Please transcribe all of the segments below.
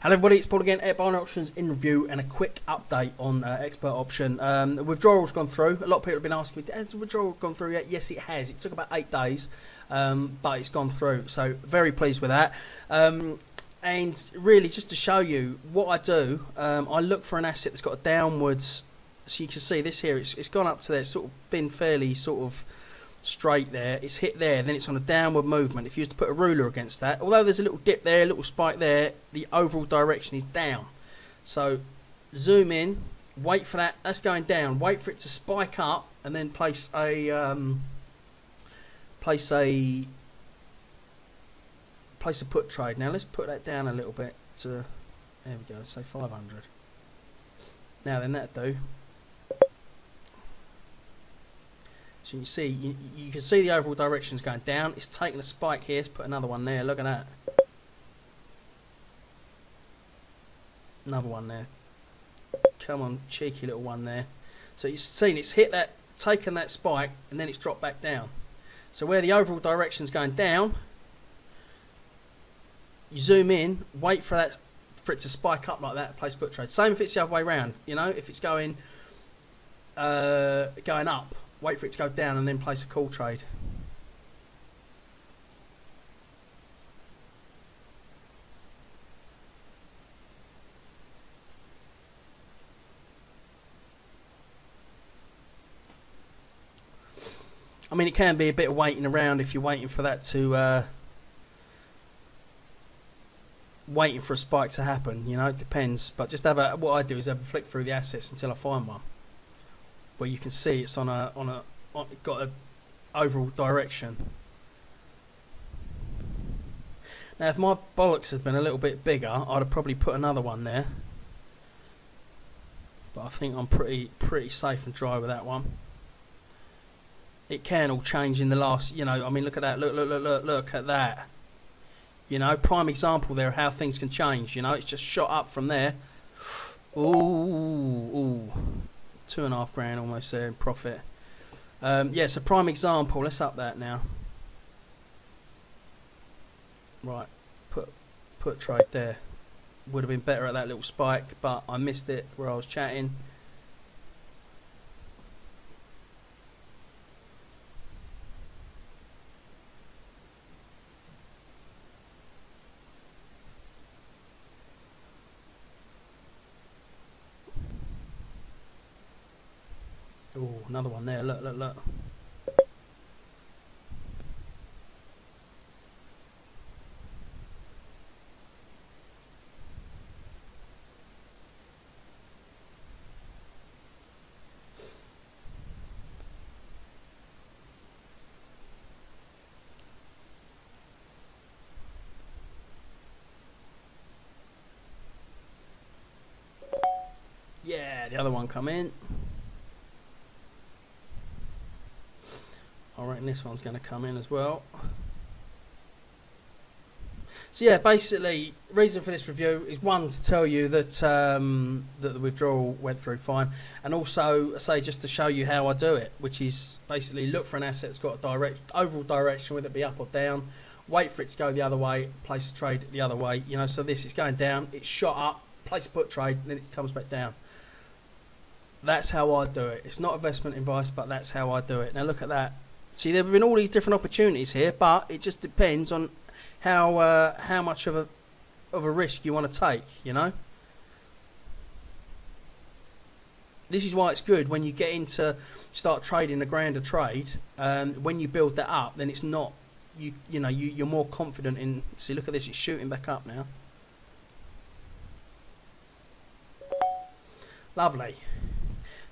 Hello everybody, it's Paul again at Binary Options in review and a quick update on uh, Expert Option. Um, the withdrawal's gone through. A lot of people have been asking me, has the withdrawal gone through yet? Yes, it has. It took about eight days, um, but it's gone through. So very pleased with that. Um, and really, just to show you what I do, um, I look for an asset that's got a downwards. So you can see this here, it's, it's gone up to there, it's sort of been fairly sort of straight there. It's hit there, then it's on a downward movement. If you was to put a ruler against that, although there's a little dip there, a little spike there, the overall direction is down. So zoom in, wait for that. That's going down. Wait for it to spike up, and then place a um, place a place a put trade. Now let's put that down a little bit to there we go. Say 500. Now then that do. So you see, you, you can see the overall direction is going down. It's taking a spike here. Let's put another one there. Look at that. Another one there. Come on, cheeky little one there. So you've seen it's hit that, taken that spike, and then it's dropped back down. So where the overall direction is going down, you zoom in, wait for that for it to spike up like that, place put trade. Same if it's the other way around. You know, if it's going uh, going up, wait for it to go down and then place a call trade. I mean, it can be a bit of waiting around if you're waiting for that to, uh, waiting for a spike to happen. You know, it depends. But just have a, what I do is have a flick through the assets until I find one where you can see it's on a on a on, got a overall direction. Now, if my bollocks had been a little bit bigger, I'd have probably put another one there. But I think I'm pretty pretty safe and dry with that one. It can all change in the last, you know. I mean, look at that. Look, look, look, look, look at that. You know, prime example there of how things can change. You know, it's just shot up from there. Ooh, ooh two and a half grand almost there in profit. Um, yeah, a prime example. Let's up that now. Right, put put trade there. Would have been better at that little spike, but I missed it where I was chatting. Another one there. Look, look, look. Yeah, the other one come in. I reckon this one's going to come in as well. So yeah, basically, reason for this review is one to tell you that um, that the withdrawal went through fine, and also I say just to show you how I do it, which is basically look for an asset that's got a direct overall direction, whether it be up or down. Wait for it to go the other way, place a trade the other way. You know, so this is going down, it's shot up, place a put trade, then it comes back down. That's how I do it. It's not investment advice, but that's how I do it. Now look at that. See, there have been all these different opportunities here, but it just depends on how uh, how much of a of a risk you want to take. You know. This is why it's good when you get into start trading a grander trade. Um, when you build that up, then it's not you you know you you're more confident in. See, look at this; it's shooting back up now. Lovely,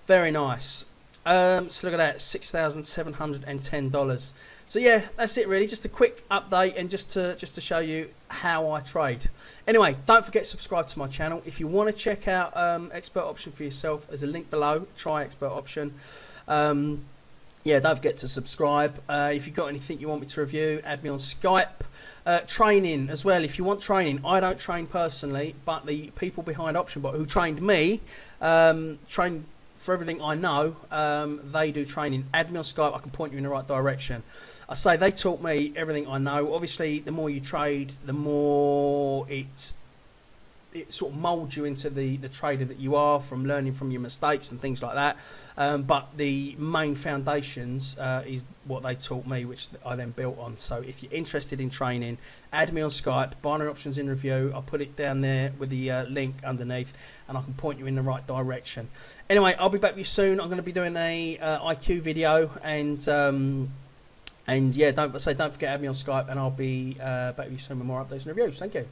very nice. Um, so look at that, six thousand seven hundred and ten dollars. So yeah, that's it really. Just a quick update and just to just to show you how I trade. Anyway, don't forget to subscribe to my channel. If you want to check out um, Expert Option for yourself, there's a link below. Try Expert Option. Um, yeah, don't forget to subscribe. Uh, if you've got anything you want me to review, add me on Skype. Uh, training as well. If you want training, I don't train personally, but the people behind OptionBot who trained me um, trained for everything I know, um, they do training. Add me on Skype, I can point you in the right direction. I say they taught me everything I know. Obviously, the more you trade, the more it's it sort of molds you into the, the trader that you are from learning from your mistakes and things like that. Um, but the main foundations uh, is what they taught me, which I then built on. So if you're interested in training, add me on Skype, Binary Options in Review. I'll put it down there with the uh, link underneath, and I can point you in the right direction. Anyway, I'll be back with you soon. I'm going to be doing a uh, IQ video and. Um, and yeah, don't say don't forget to add me on Skype, and I'll be uh, back with you soon with more updates and reviews. Thank you.